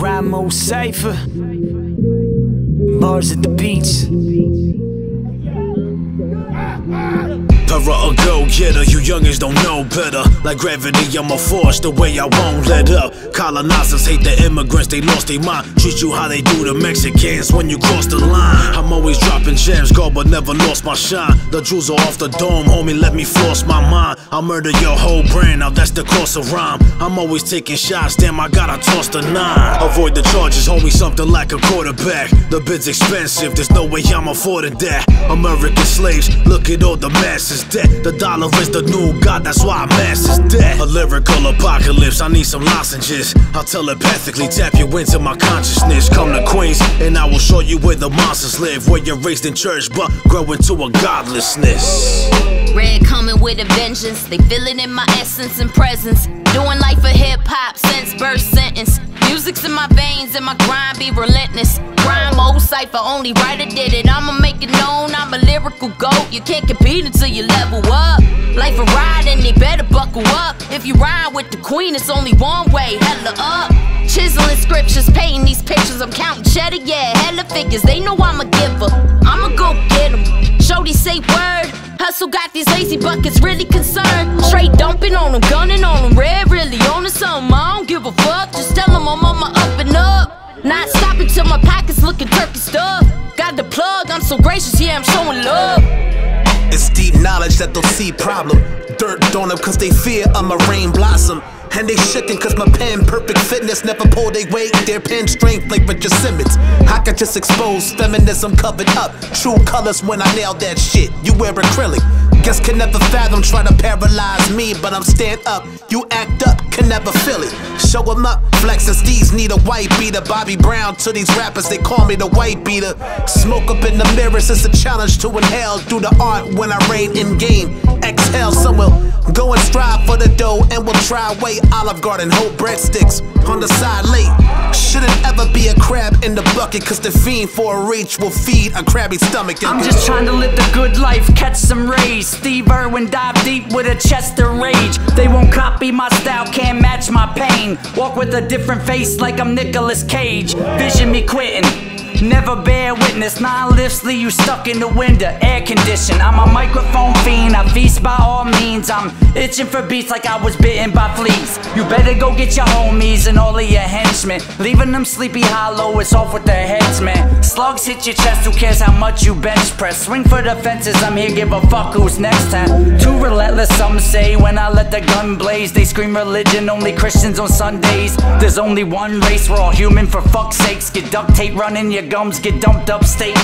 Grind Mode Cypher. Bars at the beach. Para a go-getter, you youngins don't know better. Like gravity, I'm a force, the way I won't let up. Colonizers hate the immigrants, they lost their mind. Treat you how they do the Mexicans when you cross the line. I'm always dropping gems, go but never lost my shine. The jewels are off the dome, homie, let me force my mind. I'll murder your whole brand, now that's the course of rhyme. I'm always taking shots, damn I gotta toss the nine. Avoid the charges, homie, something like a quarterback. The bid's expensive, there's no way I'm affording that. American slaves, look at all the masses dead. The dollar is the new god, that's why mass is dead. A lyrical apocalypse, I need some lozenges. I'll telepathically tap you into my consciousness. Come to Queens, and I will show you where the monsters live. Where you're raised in church, but grow into a godlessness. Red coming with a vengeance, they feel it in my essence and presence. Doing life for hip hop since birth sentence. My veins and my grind be relentless. Grind Mode Cypher, only writer did it. I'ma make it known I'm a lyrical goat. You can't compete until you level up. Life a ride and they better buckle up. If you ride with the queen, it's only one way, hella up. Chiseling scriptures, painting these pictures. I'm counting cheddar, yeah, hella figures. They know I'm a giver. I'ma go get 'em. Shorty say word. Hustle got these lazy buckets really concerned. Straight dumping on them, gunning on them. Red looking turkey stuff. Got the plug, I'm so gracious, yeah, I'm showing love. It's deep knowledge that they'll see problem. Dirt on them cause they fear I'm a rain blossom. And they shookin' cause my pen perfect fitness never pull they weight, their pen strength like Richard Simmons. I could just expose feminism covered up. True colors when I nail that shit. You wear acrylic. Guess can never fathom, try to paralyze me, but I'm stand up. You act up, can never feel it. Show 'em up, flexin' steez need a white beater. Bobby Brown to these rappers, they call me the white beater. Smoke up in the mirrors, it's a challenge to inhale. Do the art when I reign in game. Exhale, some will go and strive for the dough, and we'll try way Olive Garden, whole breadsticks on the side late. Shouldn't ever be a crab in the bucket, cause the fiend for a reach will feed a crabby stomach. I'm just trying to live the good life, catch some rays. Steve Irwin dive deep with a chest of rage. They won't copy my style, can't match my pain. Walk with a different face like I'm Nicolas Cage. Vision me quitting. Never bear witness, nine lifts leave you stuck in the window, air conditioned. I'm a microphone fiend, I feast by means. I'm itching for beats like I was bitten by fleas. You better go get your homies and all of your henchmen. Leaving them sleepy hollow, it's off with their heads, man. Slugs hit your chest, who cares how much you bench press? Swing for the fences, I'm here, give a fuck who's next time. Too relentless, some say, when I let the gun blaze. They scream religion, only Christians on Sundays. There's only one race, we're all human for fuck's sakes. Get duct tape running your gums, get dumped upstate.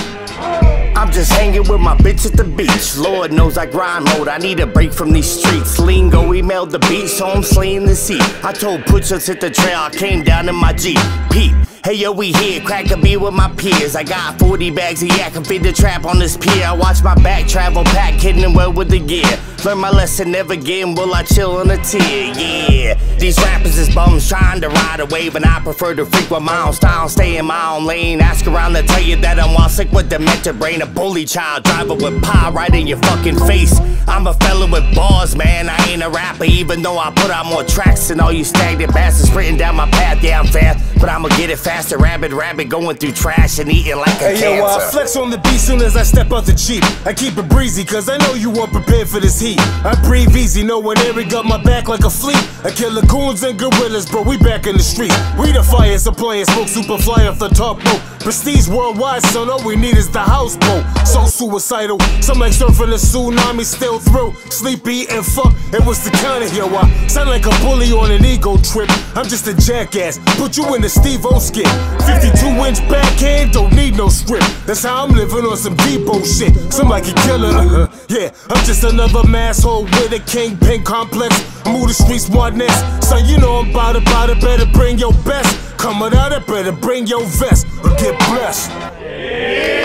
I'm just hanging with my bitch at the beach. Lord knows I grind mode. I need a break from these streets. Lingo emailed the beat, so I'm slaying the seat. I told Puchas hit the trail. I came down in my Jeep. Pete. Hey yo, we here, crack a beer with my peers. I got 40 bags of yak, I feed the trap on this pier. I watch my back travel pack, hitting well with the gear. Learn my lesson, never again will I chill on a tear, yeah. These rappers is bums trying to ride a wave, and I prefer to freak with my own style, stay in my own lane. Ask around to tell you that I'm all sick with dementia brain, a bully child, driver with pie right in your fucking face. I'm a fella with balls, man. I ain't a rapper, even though I put out more tracks than all you stagnant bastards sprinting down my path. Yeah, I'm fast, but I'ma get it faster. Rabbit, rabbit, going through trash and eating like a Hey cancer. yo, I flex on the beat soon as I step out the Jeep. I keep it breezy, cause I know you weren't prepared for this heat. I breathe easy, knowing Eric got my back like a fleet. I kill lagoons and gorillas, bro, we back in the street. We the fire supplying smoke, super fly off the top rope. Prestige worldwide, son, all we need is the houseboat. So suicidal, some like surfing a tsunami, still through. Sleepy and fuck, it was the kind of yo. I sound like a bully on an ego trip. I'm just a jackass, put you in the Steve O skit. 52 inch backhand, don't need no strip. That's how I'm living on some Depot shit. Some like a killer, uh-huh. yeah. I'm just another masshole with a kingpin complex. Move the street smartness, son. You know I'm bout it, bout it. Better bring your best. Coming out, it better bring your vest or get blessed.